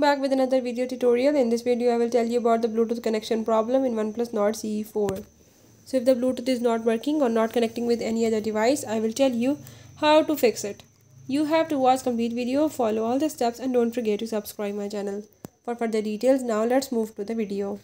back with another video tutorial. In this video I will tell you about the Bluetooth connection problem in OnePlus Nord CE4. So if the Bluetooth is not working or not connecting with any other device, I will tell you how to fix it. You have to watch complete video, follow all the steps and don't forget to subscribe my channel. For further details, now let's move to the video.